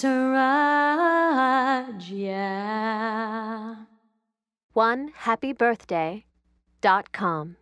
garage, yeah. One happy birthday dot com.